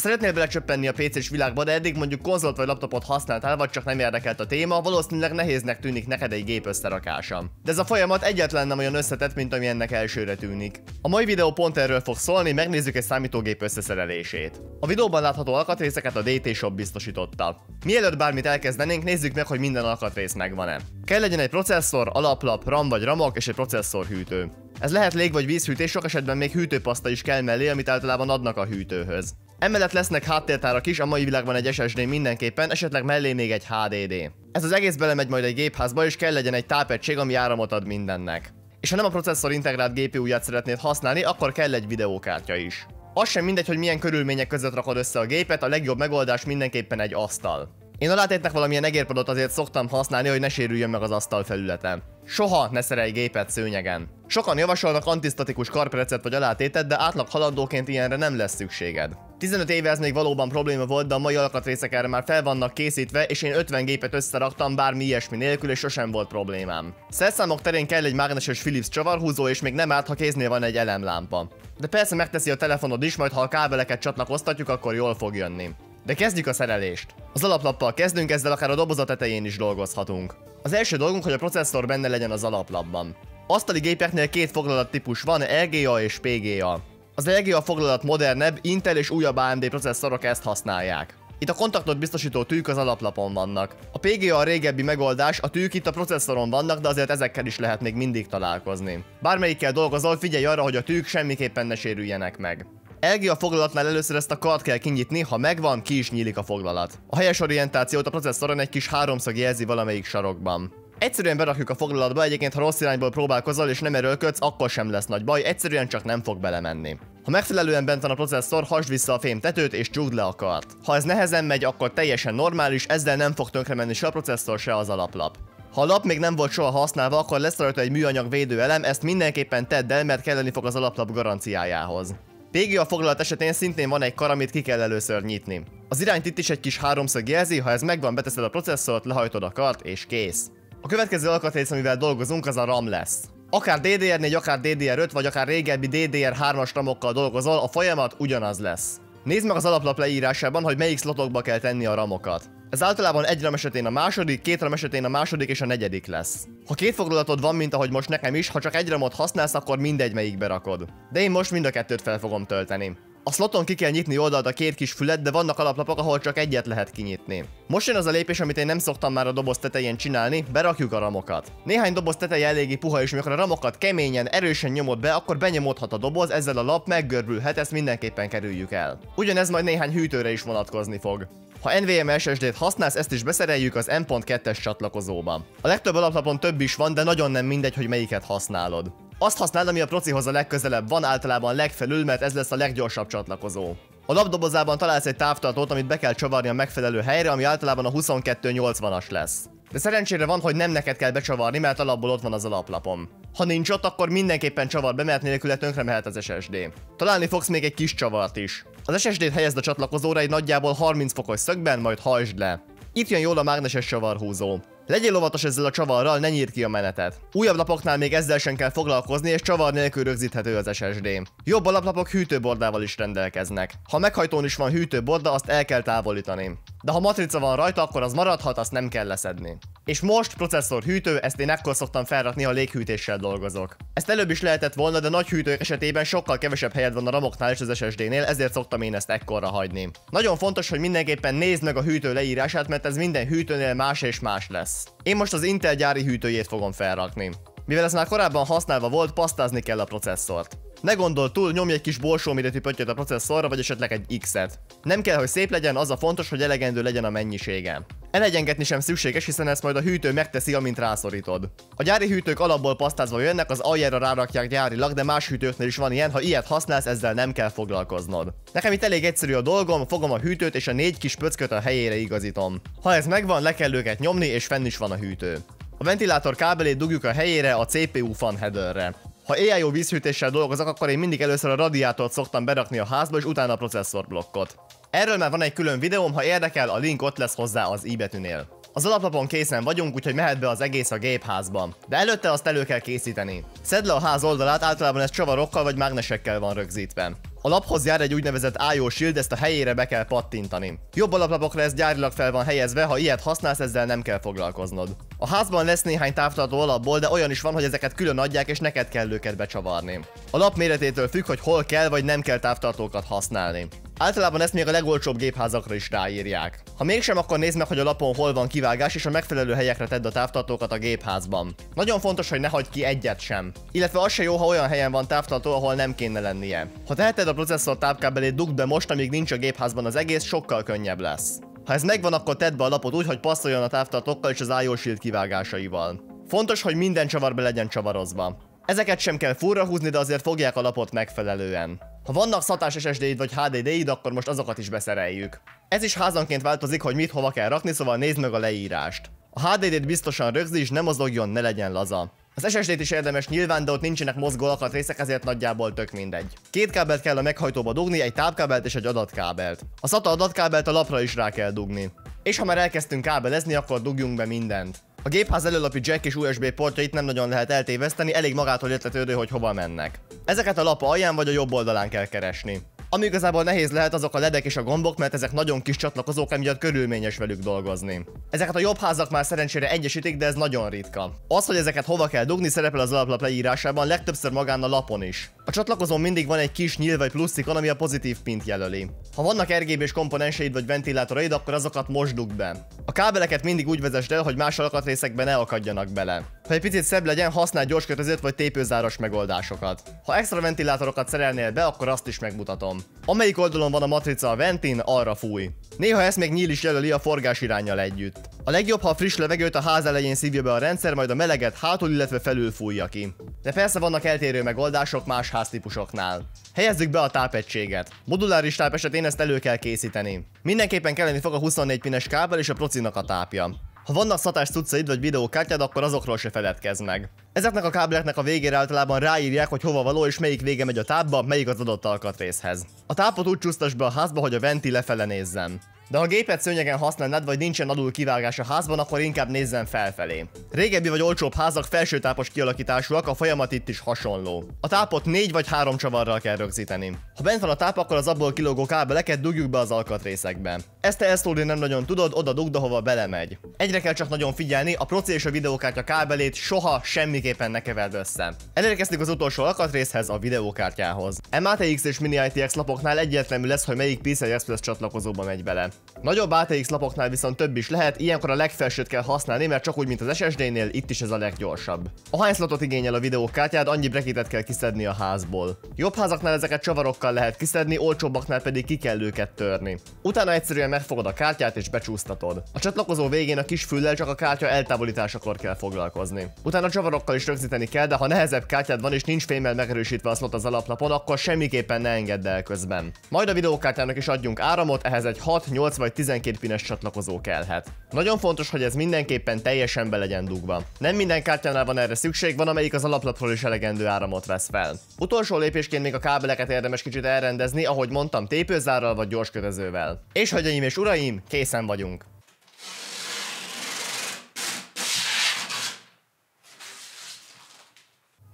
szeretnél belecsöppenni a PC-s világba, de eddig mondjuk konzolt vagy laptopot használtál, vagy csak nem érdekelt a téma, valószínűleg nehéznek tűnik neked egy gép összerakása. De ez a folyamat egyetlen nem olyan összetett, mint ami ennek elsőre tűnik. A mai videó pont erről fog szólni, megnézzük egy számítógép összeszerelését. A videóban látható alkatrészeket a DT Shop biztosította. Mielőtt bármit elkezdenénk, nézzük meg, hogy minden alkatrész megvan-e. Kell legyen egy processzor, alaplap, RAM vagy ramok és egy processzorhűtő. Ez lehet lég- vagy vízhűtés, sok esetben még hűtőpaszta is kell mellé, amit általában adnak a hűtőhöz. Emellett lesznek háttértárak is, a mai világban egy SSD mindenképpen, esetleg mellé még egy HDD. Ez az egész belemegy majd egy gépházba, és kell legyen egy tápegység, ami áramot ad mindennek. És ha nem a processzor integrált GPU-ját szeretnéd használni, akkor kell egy videókártya is. Az sem mindegy, hogy milyen körülmények között rakod össze a gépet, a legjobb megoldás mindenképpen egy asztal. Én alátétnek valamilyen egérpadot azért szoktam használni, hogy ne sérüljön meg az asztal felületen. Soha ne szerelj gépet szőnyegen. Sokan javasolnak antisztatikus karperecet vagy alátétet, de átlag haladóként ilyenre nem lesz szükséged. 15 éve ez még valóban probléma volt, de a mai alkatrészek erre már fel vannak készítve, és én 50 gépet összeraktam bármi ilyesmi nélkül, és sosem volt problémám. Szerszámok terén kell egy mágneses Philips csavarhúzó, és még nem árt, ha kéznél van egy elemlámpa. De persze megteszi a telefonod is, majd ha a kábeleket csatlakoztatjuk, akkor jól fog jönni. De kezdjük a szerelést. Az alaplappal kezdünk, ezzel akár a dobozat tetején is dolgozhatunk. Az első dolgunk, hogy a processzor benne legyen az alaplapban. Asztali gépeknél két foglalat típus van, LGA és PGA. Az LGA foglalat modernebb, Intel és újabb AMD processzorok ezt használják. Itt a kontaktot biztosító tűk az alaplapon vannak. A PGA a régebbi megoldás, a tűk itt a processzoron vannak, de azért ezekkel is lehet még mindig találkozni. Bármelyikkel dolgozol, figyelj arra, hogy a tűk semmiképpen ne sérüljenek meg. LG a foglalatnál először ezt a kart kell kinyitni, ha megvan, ki is nyílik a foglalat. A helyes orientációt a processzoron egy kis háromszög jelzi valamelyik sarokban. Egyszerűen berakjuk a foglalatba, egyébként ha rossz irányból próbálkozol és nem erőlködsz, akkor sem lesz nagy baj, egyszerűen csak nem fog belemenni. Ha megfelelően bent van a processzor, hasd vissza a fém tetőt és csukd le a kart. Ha ez nehezen megy, akkor teljesen normális, ezzel nem fog tönkre menni se a processzor, se az alaplap. Ha a lap még nem volt soha használva, akkor lesz rajta egy műanyag védőelem, ezt mindenképpen tedd el, mert kelleni fog az alaplap garanciájához. PGA foglalat esetén szintén van egy kar, amit ki kell először nyitni. Az irányt itt is egy kis háromszög jelzi, ha ez megvan, beteszed a processzort, lehajtod a kart és kész. A következő alkatrész, amivel dolgozunk, az a RAM lesz. Akár DDR4, akár DDR5, vagy akár régebbi DDR3-as ramokkal dolgozol, a folyamat ugyanaz lesz. Nézd meg az alaplap leírásában, hogy melyik slotokba kell tenni a ramokat. Ez általában egy ram esetén a második, két ram esetén a második és a negyedik lesz. Ha két foglalatod van, mint ahogy most nekem is, ha csak egy ramot használsz, akkor mindegy melyikbe rakod. De én most mind a kettőt fel fogom tölteni. A sloton ki kell nyitni oldalt a két kis fület, de vannak alaplapok, ahol csak egyet lehet kinyitni. Most jön az a lépés, amit én nem szoktam már a doboz tetején csinálni, berakjuk a ramokat. Néhány doboz teteje eléggé puha, és amikor a ramokat keményen, erősen nyomod be, akkor benyomódhat a doboz, ezzel a lap meggörbülhet, ezt mindenképpen kerüljük el. Ugyanez majd néhány hűtőre is vonatkozni fog. Ha NVMe SSD-t használsz, ezt is beszereljük az M.2-es csatlakozóba. A legtöbb alaplapon több is van, de nagyon nem mindegy, hogy melyiket használod. Azt használd, ami a procihoz a legközelebb van, általában legfelül, mert ez lesz a leggyorsabb csatlakozó. A lapdobozában találsz egy távtartót, amit be kell csavarni a megfelelő helyre, ami általában a 2280-as lesz. De szerencsére van, hogy nem neked kell becsavarni, mert alapból ott van az alaplapom. Ha nincs ott, akkor mindenképpen csavar be, mert nélküle tönkre mehet az SSD. Találni fogsz még egy kis csavart is. Az SSD-t helyezd a csatlakozóra egy nagyjából 30 fokos szögben, majd hajtsd le. Itt jön jól a mágneses csavarhúzó. Legyél óvatos ezzel a csavarral, ne nyírd ki a menetet. Újabb lapoknál még ezzel sem kell foglalkozni, és csavar nélkül rögzíthető az SSD. Jobb alaplapok hűtőbordával is rendelkeznek. Ha meghajtón is van hűtőborda, azt el kell távolítani. De ha matrica van rajta, akkor az maradhat, azt nem kell leszedni. És most processzor hűtő, ezt én ekkor szoktam felrakni, ha léghűtéssel dolgozok. Ezt előbb is lehetett volna, de nagy hűtők esetében sokkal kevesebb helyed van a ramoknál és az SSD-nél, ezért szoktam én ezt ekkorra hagyni. Nagyon fontos, hogy mindenképpen nézd meg a hűtő leírását, mert ez minden hűtőnél más és más lesz. Én most az Intel gyári hűtőjét fogom felrakni. Mivel ez már korábban használva volt, pasztázni kell a processzort. Ne gondol túl, nyomj egy kis borsó méretű pöttyöt a processzorra, vagy esetleg egy X-et. Nem kell, hogy szép legyen, az a fontos, hogy elegendő legyen a mennyisége. Elegyengetni sem szükséges, hiszen ezt majd a hűtő megteszi, amint rászorítod. A gyári hűtők alapból pasztázva jönnek, az aljára rárakják gyárilag, de más hűtőknél is van ilyen, ha ilyet használsz, ezzel nem kell foglalkoznod. Nekem itt elég egyszerű a dolgom, fogom a hűtőt és a négy kis pöcköt a helyére igazítom. Ha ez megvan, le kell őket nyomni, és fenn is van a hűtő. A ventilátor kábelét dugjuk a helyére a CPU fan headerre. Ha AIO vízhűtéssel dolgozok, akkor én mindig először a radiátort szoktam berakni a házba, és utána a processzorblokkot. Erről már van egy külön videóm, ha érdekel, a link ott lesz hozzá az i betűnél. Az alaplapon készen vagyunk, úgyhogy mehet be az egész a gépházba. De előtte azt elő kell készíteni. Szedd le a ház oldalát, általában ez csavarokkal vagy mágnesekkel van rögzítve. A laphoz jár egy úgynevezett IO Shield, ezt a helyére be kell pattintani. Jobb alaplapokra ez gyárilag fel van helyezve, ha ilyet használsz, ezzel nem kell foglalkoznod. A házban lesz néhány távtartó alapból, de olyan is van, hogy ezeket külön adják, és neked kell őket becsavarni. A lap méretétől függ, hogy hol kell vagy nem kell távtartókat használni. Általában ezt még a legolcsóbb gépházakra is ráírják. Ha mégsem, akkor nézd meg, hogy a lapon hol van kivágás, és a megfelelő helyekre tedd a távtartókat a gépházban. Nagyon fontos, hogy ne hagyd ki egyet sem. Illetve az se jó, ha olyan helyen van távtartó, ahol nem kéne lennie. Ha teheted a processzor tápkábelét dugd be most, amíg nincs a gépházban az egész, sokkal könnyebb lesz. Ha ez megvan, akkor tedd be a lapot úgy, hogy passzoljon a távtartókkal és az IO Shield kivágásaival. Fontos, hogy minden csavar be legyen csavarozva. Ezeket sem kell furra húzni, de azért fogják a lapot megfelelően. Ha vannak szatás SSD-id vagy HDD-id, akkor most azokat is beszereljük. Ez is házanként változik, hogy mit hova kell rakni, szóval nézd meg a leírást. A HDD-t biztosan rögzíts, ne mozogjon, ne legyen laza. Az SSD-t is érdemes nyilván, de ott nincsenek mozgó alkatrészek, ezért nagyjából tök mindegy. Két kábelt kell a meghajtóba dugni, egy tápkábelt és egy adatkábelt. A SATA adatkábelt a lapra is rá kell dugni. És ha már elkezdtünk kábelezni, akkor dugjunk be mindent. A gépház előlapi jack és USB portjait nem nagyon lehet eltéveszteni, elég magától értetődő, hogy hova mennek. Ezeket a lap alján vagy a jobb oldalán kell keresni. Ami igazából nehéz lehet azok a ledek és a gombok, mert ezek nagyon kis csatlakozók, emiatt körülményes velük dolgozni. Ezeket a jobb házak már szerencsére egyesítik, de ez nagyon ritka. Az, hogy ezeket hova kell dugni, szerepel az alaplap leírásában, legtöbbször magán a lapon is. A csatlakozón mindig van egy kis nyíl vagy pluszikon, ami a pozitív pint jelöli. Ha vannak RGB-s komponenseid vagy ventilátoraid, akkor azokat most dugd be. A kábeleket mindig úgy vezesd el, hogy más alkatrészekbe ne akadjanak bele. Ha egy picit szebb legyen, használj gyorskötözőt vagy tépőzáros megoldásokat. Ha extra ventilátorokat szerelnél be, akkor azt is megmutatom. Amelyik oldalon van a matrica a ventin, arra fúj. Néha ezt még nyíl is jelöli a forgás irányjal együtt. A legjobb, ha a friss levegőt a ház elején szívja be a rendszer, majd a meleget hátul, illetve felül fújja ki. De persze vannak eltérő megoldások más háztípusoknál. Helyezzük be a tápegységet. Moduláris táp esetén ezt elő kell készíteni. Mindenképpen kelleni fog a 24 pines kábel és a procinak a tápja. Ha vannak szatás cuccaid vagy videókártyád, akkor azokról se feledkezz meg. Ezeknek a kábeleknek a végére általában ráírják, hogy hova való és melyik vége megy a tápba, melyik az adott alkatrészhez. A tápot úgy csúsztas be a házba, hogy a venti lefele nézzen. De ha a gépet szőnyegen használnád, vagy nincsen alul kivágás a házban, akkor inkább nézzen felfelé. Régebbi vagy olcsóbb házak felsőtápos kialakításúak, a folyamat itt is hasonló. A tápot négy vagy három csavarral kell rögzíteni. Ha bent van a táp, akkor az abból kilógó kábeleket dugjuk be az alkatrészekbe. Ezt ezt nem nagyon tudod, oda dugd, ahova belemegy. Egyre kell csak nagyon figyelni, a proci és a videókártya kábelét soha semmiképpen ne keverd össze. Elérkeztünk az utolsó alkatrészhez, a videókártyához. MATX és Mini ITX lapoknál egyértelmű lesz, hogy melyik PCI Express csatlakozóba megy bele. Nagyobb ATX lapoknál viszont több is lehet, ilyenkor a legfelsőt kell használni, mert csak úgy, mint az SSD-nél, itt is ez a leggyorsabb. A hány slotot igényel a videókártyád, annyi brekitet kell kiszedni a házból. Jobb házaknál ezeket csavarokkal lehet kiszedni, olcsóbbaknál pedig ki kell őket törni. Utána egyszerűen megfogod a kártyát és becsúsztatod. A csatlakozó végén a kis füllel csak a kártya eltávolításakor kell foglalkozni. Utána csavarokkal is rögzíteni kell, de ha nehezebb kártyád van és nincs fémmel megerősítve a slot az alaplapon, akkor semmiképpen ne engedd el közben. Majd a videókártyának is adjunk áramot, ehhez egy 6, 8 vagy 12 pines csatlakozó kellhet. Nagyon fontos, hogy ez mindenképpen teljesen be legyen dugva. Nem minden kártyánál van erre szükség, van amelyik az alaplapról is elegendő áramot vesz fel. Utolsó lépésként még a kábeleket érdemes kicsit elrendezni, ahogy mondtam, tépőzárral vagy gyorskötözővel. És hölgyeim és uraim, készen vagyunk.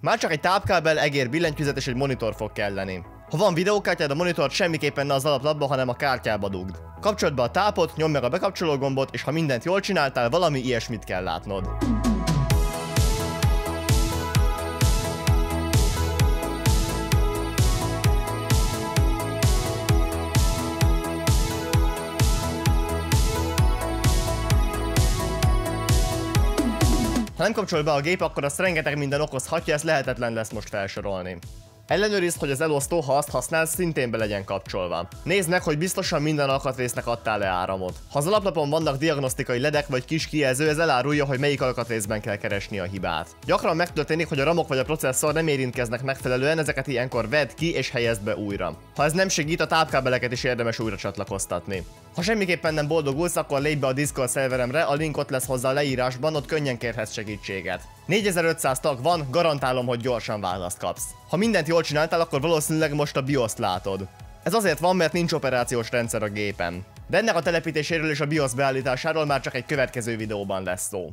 Már csak egy tápkábel, egér, billentyűzet és egy monitor fog kelleni. Ha van videókártyád, a monitort semmiképpen ne az alaplapba, hanem a kártyába dugd. Kapcsold be a tápot, nyomd meg a bekapcsoló gombot, és ha mindent jól csináltál, valami ilyesmit kell látnod. Ha nem kapcsol be a gép, akkor azt rengeteg minden okozhatja, ezt lehetetlen lesz most felsorolni. Ellenőrizd, hogy az elosztó, ha azt használsz, szintén be legyen kapcsolva. Nézd meg, hogy biztosan minden alkatrésznek adtál le áramot. Ha az alaplapon vannak diagnosztikai ledek vagy kis kijelző, ez elárulja, hogy melyik alkatrészben kell keresni a hibát. Gyakran megtörténik, hogy a ramok vagy a processzor nem érintkeznek megfelelően, ezeket ilyenkor vedd ki és helyezd be újra. Ha ez nem segít, a tápkábeleket is érdemes újra csatlakoztatni. Ha semmiképpen nem boldogulsz, akkor lépj be a Discord szerveremre, a link ott lesz hozzá a leírásban, ott könnyen kérhetsz segítséget. 4500 tag van, garantálom, hogy gyorsan választ kapsz. Ha mindent jól csináltál, akkor valószínűleg most a BIOS látod. Ez azért van, mert nincs operációs rendszer a gépen. De ennek a telepítéséről és a BIOS beállításáról már csak egy következő videóban lesz szó.